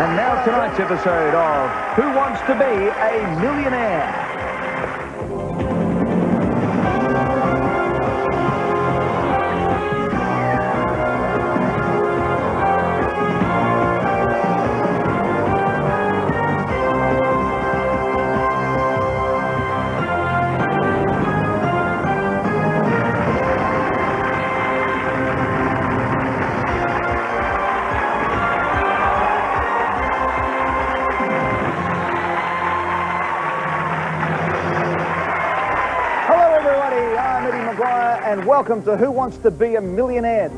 And now tonight's episode of Who Wants to Be a Millionaire? And welcome to Who Wants to Be a Millionaire?